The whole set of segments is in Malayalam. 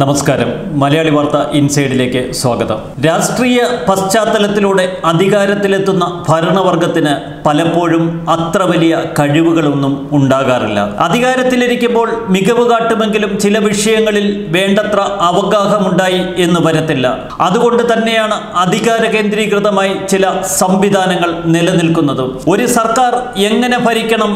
നമസ്കാരം. മലയാളി വാർത്ത ഇൻസൈഡിലേക്ക് സ്വാഗതം. രാഷ്ട്രീയ പശ്ചാത്തലത്തിലൂടെ അധികാരത്തിലെത്തുന്ന ഭരണവർഗത്തിന് പലപ്പോഴും അത്ര വലിയ കഴിവുകളൊന്നും ഉണ്ടാകാറില്ല. അധികാരത്തിലിരിക്കുമ്പോൾ മികവ് കാട്ടുമെങ്കിലും ചില വിഷയങ്ങളിൽ വേണ്ടത്ര അവഗാഹമുണ്ടായി എന്ന് വരത്തില്ല. അതുകൊണ്ട് തന്നെയാണ് അധികാര കേന്ദ്രീകൃതമായി ചില സംവിധാനങ്ങൾ നിലനിൽക്കുന്നതും. ഒരു സർക്കാർ എങ്ങനെ ഭരിക്കണം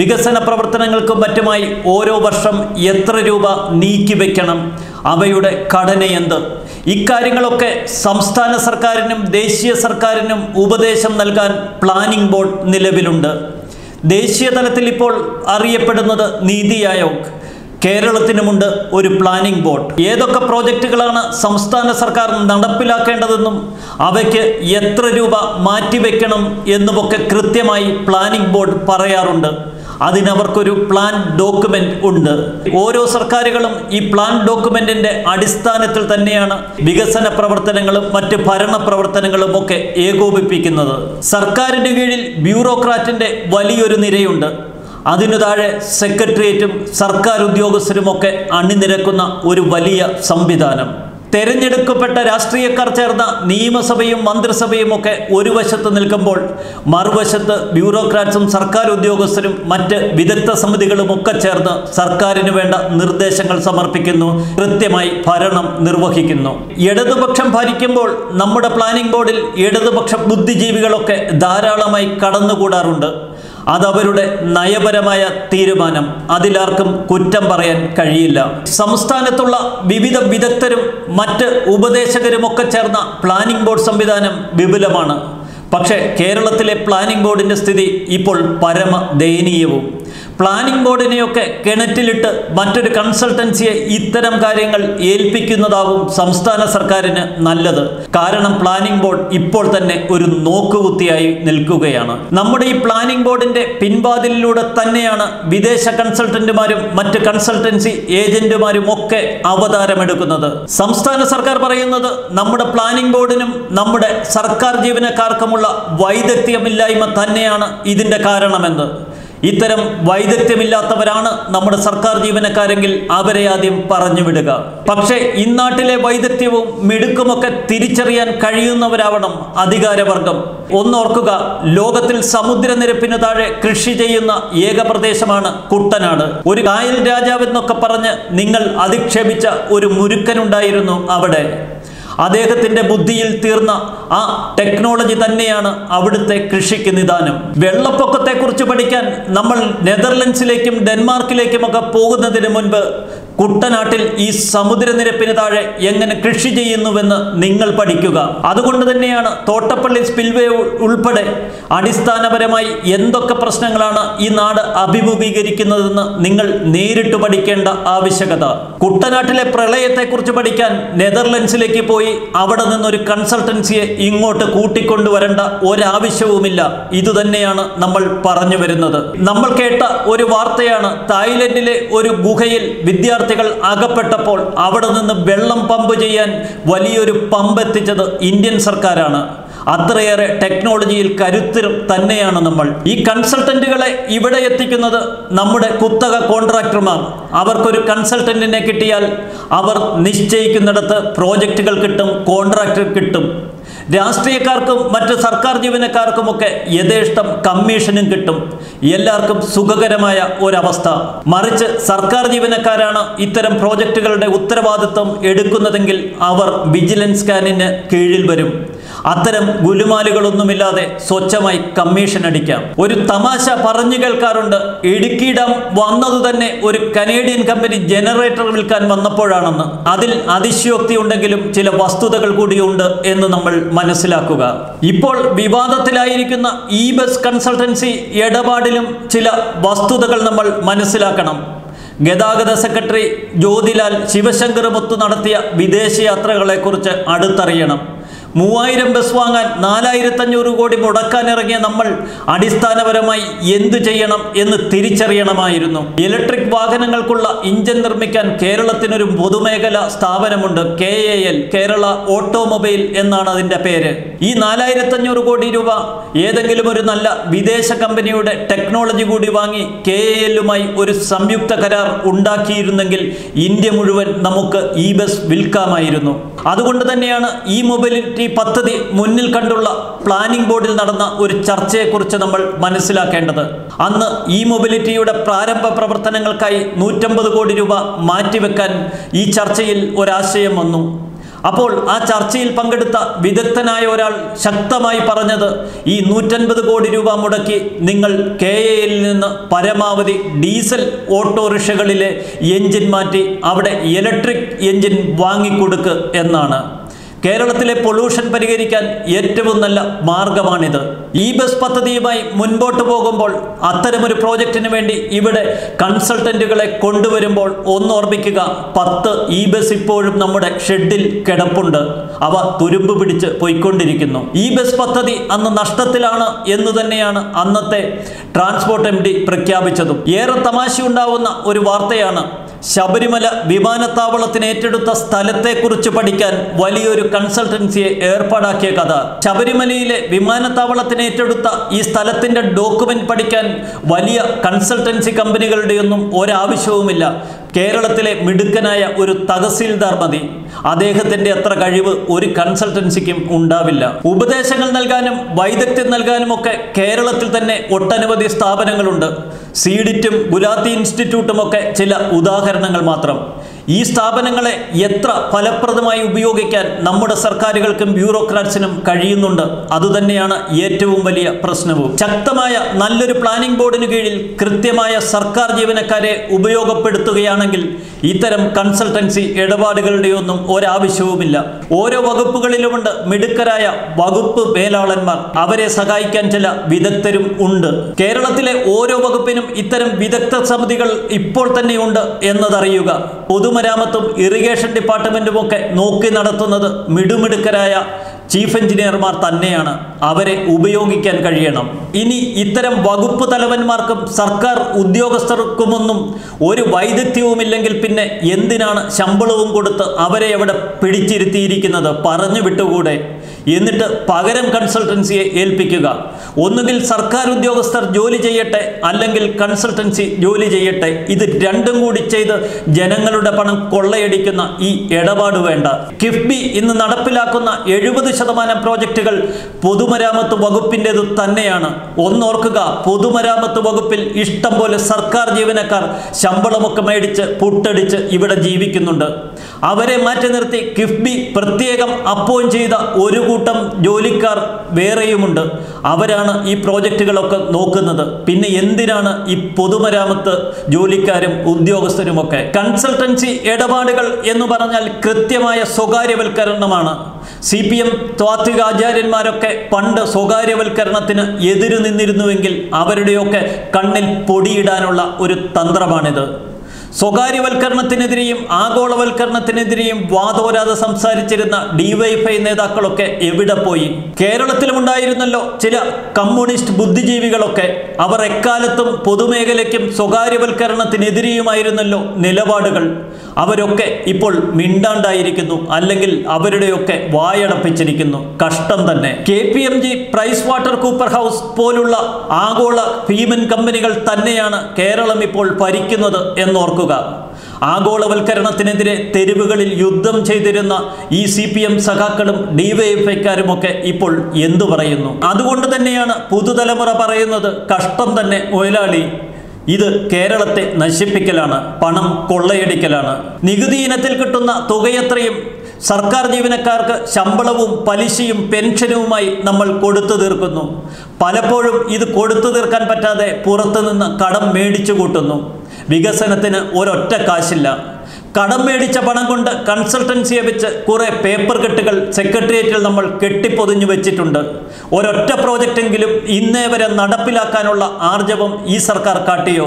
വികസന പ്രവർത്തനങ്ങൾക്കും മറ്റുമായി ഓരോ വർഷം എത്ര രൂപ നീക്കിവെക്കണം അവയുടെ ഘടനയെന്ത് ഇക്കാര്യങ്ങളൊക്കെ സംസ്ഥാന സർക്കാരിനും ദേശീയ സർക്കാരിനും ഉപദേശം നൽകാൻ പ്ലാനിംഗ് ബോർഡ് നിലവിലുണ്ട്. ദേശീയ തലത്തിൽ ഇപ്പോൾ അറിയപ്പെടുന്നത് നീതി ആയോഗ്. കേരളത്തിനുമുണ്ട് ഒരു പ്ലാനിംഗ് ബോർഡ് ഏതൊക്കെ പ്രോജക്റ്റുകളാണ് സംസ്ഥാന സർക്കാർ നടപ്പിലാക്കേണ്ടതെന്നും അവയ്ക്ക് എത്ര രൂപ മാറ്റിവെക്കണം എന്നുമൊക്കെ കൃത്യമായി പ്ലാനിംഗ് ബോർഡ് പറയാറുണ്ട്. അതിനവർക്കൊരു പ്ലാൻ ഡോക്യുമെന്റ് ഉണ്ട്. ഓരോ സർക്കാരുകളും ഈ പ്ലാൻ ഡോക്യുമെന്റിന്റെ അടിസ്ഥാനത്തിൽ തന്നെയാണ് വികസന പ്രവർത്തനങ്ങളും മറ്റ് ഭരണ പ്രവർത്തനങ്ങളും ഒക്കെ ഏകോപിപ്പിക്കുന്നത്. സർക്കാരിന്റെ കീഴിൽ ബ്യൂറോക്രാറ്റിന്റെ വലിയൊരു നിരയുണ്ട്. അതിനു താഴെ സെക്രട്ടേറിയറ്റും സർക്കാർ ഉദ്യോഗസ്ഥരും ഒക്കെ അണിനിരക്കുന്ന ഒരു വലിയ സംവിധാനം. തെരഞ്ഞെടുക്കപ്പെട്ട രാഷ്ട്രീയക്കാർ ചേർന്ന നിയമസഭയും മന്ത്രിസഭയും ഒക്കെ ഒരു വശത്ത് നിൽക്കുമ്പോൾ മറുവശത്ത് ബ്യൂറോക്രാറ്റ്സും സർക്കാർ ഉദ്യോഗസ്ഥരും മറ്റ് വിദഗ്ധ സമിതികളും ഒക്കെ ചേർന്ന് സർക്കാരിന് വേണ്ട നിർദ്ദേശങ്ങൾ സമർപ്പിക്കുന്നു കൃത്യമായി ഭരണം നിർവഹിക്കുന്നു. ഇടതുപക്ഷം ഭരിക്കുമ്പോൾ നമ്മുടെ പ്ലാനിംഗ് ബോർഡിൽ ഇടതുപക്ഷ ബുദ്ധിജീവികളൊക്കെ ധാരാളമായി കടന്നുകൂടാറുണ്ട്. അതവരുടെ നയപരമായ തീരുമാനം. അതിലാർക്കും കുറ്റം പറയാൻ കഴിയില്ല. സംസ്ഥാനത്തുള്ള വിവിധ വിദഗ്ധരും മറ്റ് ഉപദേശകരുമൊക്കെ ചേർന്ന പ്ലാനിംഗ് ബോർഡ് സംവിധാനം വിപുലമാണ്. പക്ഷേ കേരളത്തിലെ പ്ലാനിംഗ് ബോർഡിന്റെ സ്ഥിതി ഇപ്പോൾ പരമ ദയനീയവും പ്ലാനിംഗ് ബോർഡിനെയൊക്കെ കിണറ്റിലിട്ട് മറ്റൊരു കൺസൾട്ടൻസിയെ ഇത്തരം കാര്യങ്ങൾ ഏൽപ്പിക്കുന്നതാവും സംസ്ഥാന സർക്കാരിന് നല്ലത്. കാരണം പ്ലാനിംഗ് ബോർഡ് ഇപ്പോൾ തന്നെ ഒരു നോക്കുകുത്തിയായി നിൽക്കുകയാണ്. നമ്മുടെ ഈ പ്ലാനിംഗ് ബോർഡിന്റെ പിൻവാതിലിലൂടെ തന്നെയാണ് വിദേശ കൺസൾട്ടന്റുമാരും മറ്റ് കൺസൾട്ടൻസി ഏജന്റുമാരും ഒക്കെ അവതാരമെടുക്കുന്നത്. സംസ്ഥാന സർക്കാർ പറയുന്നത് നമ്മുടെ പ്ലാനിംഗ് ബോർഡിനും നമ്മുടെ സർക്കാർ ജീവനക്കാർക്കുമുള്ള വൈദഗ്ധ്യമില്ലായ്മ തന്നെയാണ് ഇതിന്റെ കാരണമെന്ന്. ഇത്തരം വൈദഗ്ധ്യമില്ലാത്തവരാണ് നമ്മുടെ സർക്കാർ ജീവനക്കാരെങ്കിൽ അവരെ ആദ്യം പറഞ്ഞു വിടുക പക്ഷേ ഇന്നാട്ടിലെ വൈദഗ്ധ്യവും മിടുക്കുമൊക്കെ തിരിച്ചറിയാൻ കഴിയുന്നവരാവണം അധികാരവർഗം. ഒന്നോർക്കുക ലോകത്തിൽ സമുദ്രനിരപ്പിന് താഴെ കൃഷി ചെയ്യുന്ന ഏക പ്രദേശമാണ് കുട്ടനാട്. ഒരു കായൽ രാജാവെന്നൊക്കെ പറഞ്ഞ് നിങ്ങൾ അധിക്ഷേപിച്ച ഒരു മുരുക്കനുണ്ടായിരുന്നു അവിടെ. അദ്ദേഹത്തിന്റെ ബുദ്ധിയിൽ തീർന്ന ആ ടെക്നോളജി തന്നെയാണ് അവിടുത്തെ കൃഷിക്ക് നിദാനം. വെള്ളപ്പൊക്കത്തെക്കുറിച്ച് പഠിക്കാൻ നമ്മൾ നെതർലൻഡ്സിലേക്കും ഡെൻമാർക്കിലേക്കുമൊക്കെ പോകുന്നതിന് മുൻപ് കുട്ടനാട്ടിൽ ഈ സമുദ്രനിരപ്പിന് താഴെ എങ്ങനെ കൃഷി ചെയ്യുന്നുവെന്ന് നിങ്ങൾ പഠിക്കുക. അതുകൊണ്ട് തന്നെയാണ് തോട്ടപ്പള്ളി സ്പിൽവേ ഉൾപ്പെടെ അടിസ്ഥാനപരമായി എന്തൊക്കെ പ്രശ്നങ്ങളാണ് ഈ നാട് അഭിമുഖീകരിക്കുന്നതെന്ന് നിങ്ങൾ നേരിട്ട് പഠിക്കേണ്ട ആവശ്യകത. കുട്ടനാട്ടിലെ പ്രളയത്തെക്കുറിച്ച് പഠിക്കാൻ നെതർലൻഡ്സിലേക്ക് പോയി അവിടെ നിന്നൊരു കൺസൾട്ടൻസിയെ ഇങ്ങോട്ട് കൂട്ടിക്കൊണ്ടുവരേണ്ട ഒരാവശ്യവുമില്ല. ഇതുതന്നെയാണ് നമ്മൾ പറഞ്ഞു വരുന്നത്. നമ്മൾ കേട്ട ഒരു വാർത്തയാണ് തായ്ലൻഡിലെ ഒരു ഗുഹയിൽ വിദ്യാർത്ഥി വിദ്യാർത്ഥികൾ അകപ്പെട്ടപ്പോൾ അവിടെ നിന്ന് വെള്ളം പമ്പ് ചെയ്യാൻ വലിയൊരു പമ്പ് എത്തിച്ചത് ഇന്ത്യൻ സർക്കാരാണ്. അത്രയേറെ ടെക്നോളജിയിൽ കരുത്തർ തന്നെയാണ് നമ്മൾ. ഈ കൺസൾട്ടന്റുകളെ ഇവിടെ എത്തിക്കുന്നത് നമ്മുടെ കുത്തക കോൺട്രാക്ടർമാർ. അവർക്കൊരു കൺസൾട്ടന്റിനെ കിട്ടിയാൽ അവർ നിശ്ചയിക്കുന്നിടത്ത് പ്രോജക്റ്റുകൾ കിട്ടും കോൺട്രാക്ടർ കിട്ടും. രാഷ്ട്രീയക്കാർക്കും മറ്റ് സർക്കാർ ജീവനക്കാർക്കുമൊക്കെ യഥേഷ്ടം കമ്മീഷനും കിട്ടും. എല്ലാവർക്കും സുഖകരമായ ഒരവസ്ഥ. മറിച്ച് സർക്കാർ ജീവനക്കാരാണ് ഇത്തരം പ്രോജക്റ്റുകളുടെ ഉത്തരവാദിത്വം എടുക്കുന്നതെങ്കിൽ അവർ വിജിലൻസ് സ്കാനിന് കീഴിൽ വരും. അത്തരം ഗുലുമാലുകളൊന്നുമില്ലാതെ സ്വച്ഛമായി കമ്മീഷൻ അടിക്കാം. ഒരു തമാശ പറഞ്ഞു കേൾക്കാറുണ്ട്. ഇടുക്കി ഡാം വന്നത് തന്നെ ഒരു കനേഡിയൻ കമ്പനി ജനറേറ്റർ വിൽക്കാൻ വന്നപ്പോഴാണെന്ന്. അതിൽ അതിശയോക്തി ഉണ്ടെങ്കിലും ചില വസ്തുതകൾ കൂടിയുണ്ട് എന്ന് നമ്മൾ മനസ്സിലാക്കുക. ഇപ്പോൾ വിവാദത്തിലായിരിക്കുന്ന ഇ ബസ് കൺസൾട്ടൻസി ഇടപാടിലും ചില വസ്തുതകൾ നമ്മൾ മനസ്സിലാക്കണം. ഗതാഗത സെക്രട്ടറി ജ്യോതിലാൽ ശിവശങ്കറുമൊത്ത് നടത്തിയ വിദേശയാത്രകളെക്കുറിച്ച് അടുത്തറിയണം. മൂവായിരം ബസ് വാങ്ങാൻ നാലായിരത്തഞ്ഞൂറ് കോടി മുടക്കാൻ ഇറങ്ങിയ നമ്മൾ അടിസ്ഥാനപരമായി എന്തു ചെയ്യണം എന്ന് തിരിച്ചറിയണമായിരുന്നു. ഇലക്ട്രിക് വാഹനങ്ങൾക്കുള്ള ഇഞ്ചൻ നിർമ്മിക്കാൻ കേരളത്തിനൊരു പൊതുമേഖല സ്ഥാപനമുണ്ട്. കെ കേരള ഓട്ടോമൊബൈൽ എന്നാണ് അതിന്റെ പേര്. ഈ നാലായിരത്തഞ്ഞൂറ് കോടി രൂപ ഏതെങ്കിലും ഒരു നല്ല വിദേശ കമ്പനിയുടെ ടെക്നോളജി കൂടി വാങ്ങി കെ എല്ലുമായി ഒരു സംയുക്ത കരാർ ഉണ്ടാക്കിയിരുന്നെങ്കിൽ ഇന്ത്യ മുഴുവൻ നമുക്ക് ഈ ബസ് വിൽക്കാമായിരുന്നു. അതുകൊണ്ട് തന്നെയാണ് ഈ മൊബിലിറ്റി പദ്ധതി മുന്നിൽ കണ്ടുള്ള പ്ലാനിംഗ് ബോർഡിൽ നടന്ന ഒരു ചർച്ചയെക്കുറിച്ച് നമ്മൾ മനസ്സിലാക്കേണ്ടത്. അന്ന് ഈ മൊബിലിറ്റിയുടെ പ്രാരംഭ പ്രവർത്തനങ്ങൾക്കായി നൂറ്റമ്പത് കോടി രൂപ മാറ്റിവെക്കാൻ ഈ ചർച്ചയിൽ ഒരാശയം വന്നു. അപ്പോൾ ആ ചർച്ചയിൽ പങ്കെടുത്ത വിദഗ്ധനായ ഒരാൾ ശക്തമായി പറഞ്ഞത് ഈ നൂറ്റൻപത് കോടി രൂപ മുടക്കി നിങ്ങൾ കെ എയിൽ നിന്ന് പരമാവധി ഡീസൽ ഓട്ടോറിക്ഷകളിലെ എഞ്ചിൻ മാറ്റി അവിടെ ഇലക്ട്രിക് എഞ്ചിൻ വാങ്ങിക്കൊടുക്ക് എന്നാണ്. കേരളത്തിലെ പൊള്യൂഷൻ പരിഹരിക്കാൻ ഏറ്റവും നല്ല മാർഗമാണിത്. ഈ ബസ് പദ്ധതിയുമായി മുൻപോട്ട് പോകുമ്പോൾ അത്തരമൊരു പ്രോജക്റ്റിന് വേണ്ടി ഇവിടെ കൺസൾട്ടന്റുകളെ കൊണ്ടുവരുമ്പോൾ ഓർമ്മിക്കുക പത്ത് ഈ ബസ് ഇപ്പോഴും നമ്മുടെ ഷെഡിൽ കിടപ്പുണ്ട്. അവ തുരുമ്പ് പിടിച്ച് പോയിക്കൊണ്ടിരിക്കുന്നു. ഈ ബസ് പദ്ധതി അന്ന് നഷ്ടത്തിലാണ് എന്ന് തന്നെയാണ് അന്നത്തെ ട്രാൻസ്പോർട്ട് എം പ്രഖ്യാപിച്ചതും. ഏറെ തമാശയുണ്ടാവുന്ന ഒരു വാർത്തയാണ് ശബരിമല വിമാനത്താവളത്തിന് ഏറ്റെടുത്ത സ്ഥലത്തെക്കുറിച്ച് പഠിക്കാൻ വലിയൊരു കൺസൾട്ടൻസിയെ ഏർപ്പാടാക്കിയ കഥ. ശബരിമലയിലെ വിമാനത്താവളത്തിന് ഏറ്റെടുത്ത ഈ സ്ഥലത്തിന്റെ ഡോക്യുമെന്റ് പഠിക്കാൻ വലിയ കൺസൾട്ടൻസി കമ്പനികളുടെയൊന്നും ഒരാവശ്യവുമില്ല. കേരളത്തിലെ മിടുക്കനായ ഒരു തഹസീൽദാർ മതി. അദ്ദേഹത്തിന്റെ അത്ര കഴിവ് ഒരു കൺസൾട്ടൻസിക്കും ഉണ്ടാവില്ല. ഉപദേശങ്ങൾ നൽകാനും വൈദഗ്ധ്യം നൽകാനും ഒക്കെ കേരളത്തിൽ തന്നെ ഒട്ടനവധി സ്ഥാപനങ്ങളുണ്ട്. സീഡിറ്റും ഗുലാത്തി ഇൻസ്റ്റിറ്റ്യൂട്ടും ഒക്കെ ചില ഉദാഹരണങ്ങൾ മാത്രം. ഈ സ്ഥാപനങ്ങളെ എത്ര ഫലപ്രദമായി ഉപയോഗിക്കാൻ നമ്മുടെ സർക്കാരുകൾക്കും ബ്യൂറോക്രാറ്റ്സിനും കഴിയുന്നുണ്ട് അതുതന്നെയാണ് ഏറ്റവും വലിയ പ്രശ്നവും. ശക്തമായ നല്ലൊരു പ്ലാനിംഗ് ബോർഡിന് കീഴിൽ കൃത്യമായ സർക്കാർ ജീവനക്കാരെ ഉപയോഗപ്പെടുത്തുകയാണെങ്കിൽ ഇത്തരം കൺസൾട്ടൻസി ഇടപാടുകളുടെയൊന്നും ഒരാവശ്യവുമില്ല. ഓരോ വകുപ്പുകളിലുമുണ്ട് മിടുക്കരായ വകുപ്പ് മേലാളന്മാർ. അവരെ സഹായിക്കാൻ ചില വിദഗ്ധരും ഉണ്ട്. കേരളത്തിലെ ഓരോ വകുപ്പിനും ഇത്തരം വിദഗ്ധ സമിതികൾ ഇപ്പോൾ തന്നെയുണ്ട് എന്നതറിയുക. പൊതുമരാമത്തും ഇറിഗേഷൻ ഡിപ്പാർട്ട്മെന്റും ഒക്കെ നോക്കി നടത്തുന്നത് മിടുമിടുക്കരായ ചീഫ് എഞ്ചിനീയർമാർ തന്നെയാണ്. അവരെ ഉപയോഗിക്കാൻ കഴിയണം. ഇനി ഇത്തരം വകുപ്പ് തലവന്മാർക്കും സർക്കാർ ഉദ്യോഗസ്ഥർക്കുമൊന്നും ഒരു വൈദഗ്ധ്യവുമില്ലെങ്കിൽ പിന്നെ എന്തിനാണ് ശമ്പളവും കൊടുത്ത് അവരെ എവിടെ പിടിച്ചിരുത്തിയിരിക്കുന്നത്? പറഞ്ഞു വിട്ടുകൂടെ എന്നിട്ട് പകരം കൺസൾട്ടൻസിയെ ഏൽപ്പിക്കുക. ഒന്നുകിൽ സർക്കാർ ഉദ്യോഗസ്ഥർ ജോലി ചെയ്യട്ടെ അല്ലെങ്കിൽ കൺസൾട്ടൻസി ജോലി ചെയ്യട്ടെ. ഇത് രണ്ടും കൂടി ചെയ്ത് ജനങ്ങളുടെ പണം കൊള്ളയടിക്കുന്ന ഈ ഇടപാട് വേണ്ട. കിഫ്ബി ഇന്ന് നടപ്പിലാക്കുന്ന എഴുപത് ശതമാനം പ്രോജക്റ്റുകൾ പൊതുമരാമത്ത് വകുപ്പിന്റെത് തന്നെയാണ്. ഒന്നോർക്കുക പൊതുമരാമത്ത് വകുപ്പിൽ ഇഷ്ടം പോലെ സർക്കാർ ജീവനക്കാർ ശമ്പളമൊക്കെ മേടിച്ച് പുട്ടടിച്ച് ഇവിടെ ജീവിക്കുന്നുണ്ട്. അവരെ മാറ്റി നിർത്തി കിഫ്ബി പ്രത്യേകം അപ്പോയിന്റ് ചെയ്ത ഒരു കൂട്ടം ജോലിക്കാർ വേറെയുമുണ്ട്. അവരാണ് ഈ പ്രോജക്റ്റുകളൊക്കെ നോക്കുന്നത്. പിന്നെ എന്തിനാണ് ഈ പൊതുമരാമത്ത് ജോലിക്കാരും ഉദ്യോഗസ്ഥരുമൊക്കെ? കൺസൾട്ടൻസി ഇടപാടുകൾ എന്ന് പറഞ്ഞാൽ കൃത്യമായ സ്വകാര്യവൽക്കരണമാണ്. സി പി എം താത്വിക ആചാര്യന്മാരൊക്കെ പണ്ട് സ്വകാര്യവൽക്കരണത്തിന് എതിര് നിന്നിരുന്നുവെങ്കിൽ അവരുടെയൊക്കെ കണ്ണിൽ പൊടിയിടാനുള്ള ഒരു തന്ത്രമാണിത്. സ്വകാര്യവൽക്കരണത്തിനെതിരെയും ആഗോളവൽക്കരണത്തിനെതിരെയും വാദോരാതെ സംസാരിച്ചിരുന്ന ഡിവൈഫൈ നേതാക്കളൊക്കെ എവിടെ പോയി? കേരളത്തിലുമുണ്ടായിരുന്നല്ലോ ചില കമ്മ്യൂണിസ്റ്റ് ബുദ്ധിജീവികളൊക്കെ. അവർ എക്കാലത്തും പൊതുമേഖലയ്ക്കും സ്വകാര്യവൽക്കരണത്തിനെതിരെയുമായിരുന്നല്ലോ നിലപാടുകൾ. അവരൊക്കെ ഇപ്പോൾ മിണ്ടാണ്ടായിരിക്കുന്നു അല്ലെങ്കിൽ അവരുടെയൊക്കെ വായടപ്പിച്ചിരിക്കുന്നു. കഷ്ടം തന്നെ. K P M G Price Water Cooper House പോലുള്ള ആഗോള ഭീമൻ കമ്പനികൾ തന്നെയാണ് കേരളം ഇപ്പോൾ ഭരിക്കുന്നത് എന്നോർക്കുക ആഗോളവൽക്കരണത്തിനെതിരെ തെരുവുകളിൽ യുദ്ധം ചെയ്തിരുന്ന ഈ സി പി എം സഖാക്കളും ഡിവൈഎഫ്ഐക്കാരുമൊക്കെ ഇപ്പോൾ എന്തു പറയുന്നു? അതുകൊണ്ട് തന്നെയാണ് പുതുതലമുറ പറയുന്നത് കഷ്ടം തന്നെ മുതലാളി ഇത് കേരളത്തെ നശിപ്പിക്കലാണ് പണം കൊള്ളയടിക്കലാണ്. നികുതി ഇനത്തിൽ കിട്ടുന്ന തുകയത്രയും സർക്കാർ ജീവനക്കാർക്ക് ശമ്പളവും പലിശയും പെൻഷനുമായി നമ്മൾ കൊടുത്തു തീർക്കുന്നു. പലപ്പോഴും ഇത് കൊടുത്തു തീർക്കാൻ പറ്റാതെ പുറത്തുനിന്ന് കടം മേടിച്ചു കൂട്ടുന്നു. വികസനത്തിന് ഒരൊറ്റ കാശില്ല. കടം മേടിച്ച പണം കൊണ്ട് കൺസൾട്ടൻസിയെ വെച്ച് കുറേ പേപ്പർ കെട്ടുകൾ സെക്രട്ടേറിയറ്റിൽ നമ്മൾ കെട്ടിപ്പൊതിഞ്ഞു വെച്ചിട്ടുണ്ട്. ഒരൊറ്റ പ്രോജക്റ്റെങ്കിലും ഇന്നേ വരെ നടപ്പിലാക്കാനുള്ള ആർജവം ഈ സർക്കാർ കാട്ടിയോ?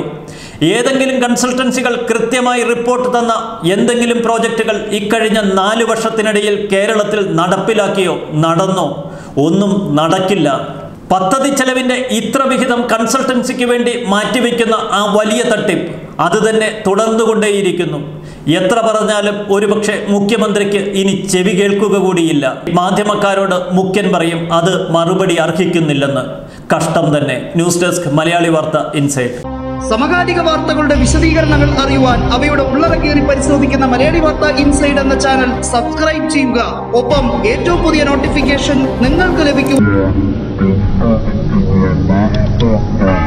ഏതെങ്കിലും കൺസൾട്ടൻസികൾ കൃത്യമായി റിപ്പോർട്ട് തന്ന എന്തെങ്കിലും പ്രോജക്റ്റുകൾ ഇക്കഴിഞ്ഞ നാല് വർഷത്തിനിടയിൽ കേരളത്തിൽ നടപ്പിലാക്കിയോ നടന്നോ? ഒന്നും നടക്കില്ല. പദ്ധതി ചെലവിന്റെ ഇത്ര വിഹിതം കൺസൾട്ടൻസിക്ക് വേണ്ടി മാറ്റിവെക്കുന്ന ആ വലിയ തട്ടിപ്പ് അത് തന്നെ തുടർന്നുകൊണ്ടേയിരിക്കുന്നു. എത്ര പറഞ്ഞാലും ഒരുപക്ഷെ മുഖ്യമന്ത്രിക്ക് ഇനി ചെവി കേൾക്കുക കൂടിയില്ല. മാധ്യമക്കാരോട് മുഖ്യൻ പറയും അത് മറുപടി അർഹിക്കുന്നില്ലെന്ന്. കഷ്ടം തന്നെ. ന്യൂസ് ഡെസ്ക് മലയാളി വാർത്ത ഇൻസൈറ്റ്. സമകാലിക വാർത്തകളുടെ വിശദീകരണങ്ങൾ അറിയുവാൻ അവയുടെ ഉള്ളടക്കേറി പരിശോധിക്കുന്ന മലയാളി വാർത്ത ഇൻസൈഡ് എന്ന ചാനൽ സബ്സ്ക്രൈബ് ചെയ്യുക. ഒപ്പം ഏറ്റവും പുതിയ നോട്ടിഫിക്കേഷൻ നിങ്ങൾക്ക് ലഭിക്കും. Thank you.